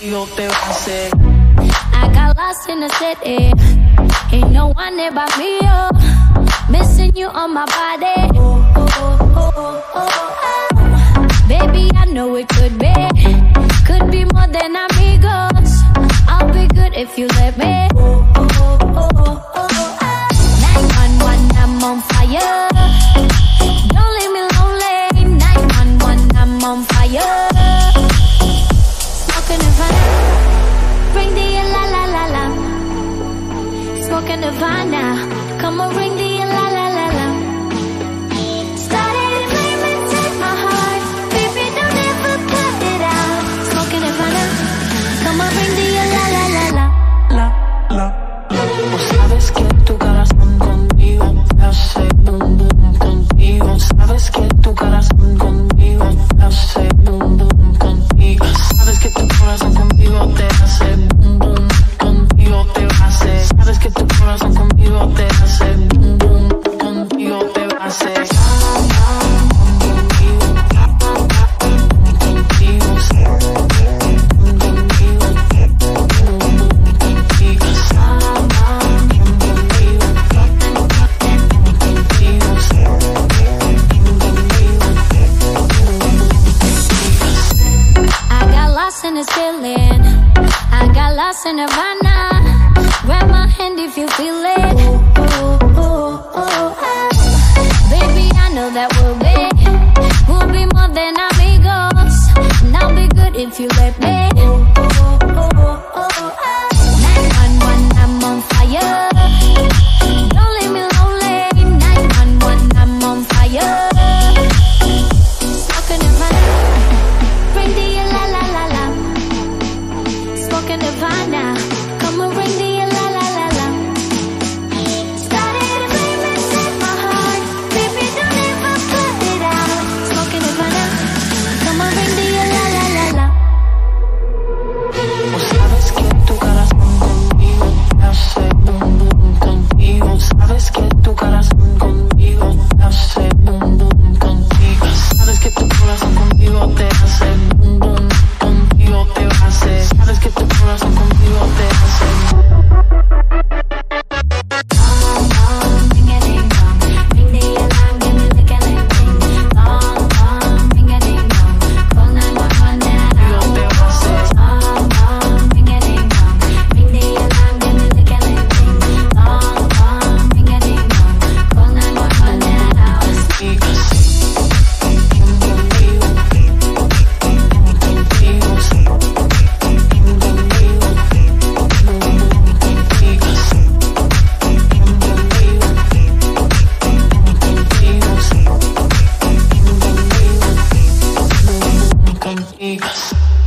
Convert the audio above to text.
yo te voy a hacer. I got lost in the city, ain't no one there but me, oh. Missing you on my body, Oh oh, oh, oh, oh, Baby, I know it could be, could be more than amigos. I'll be good if you let me. talking divine now. Come on, ring the to Nirvana Grab my hand if you feel it. Ooh, ooh, ooh, Baby, I know that we'll be Peace.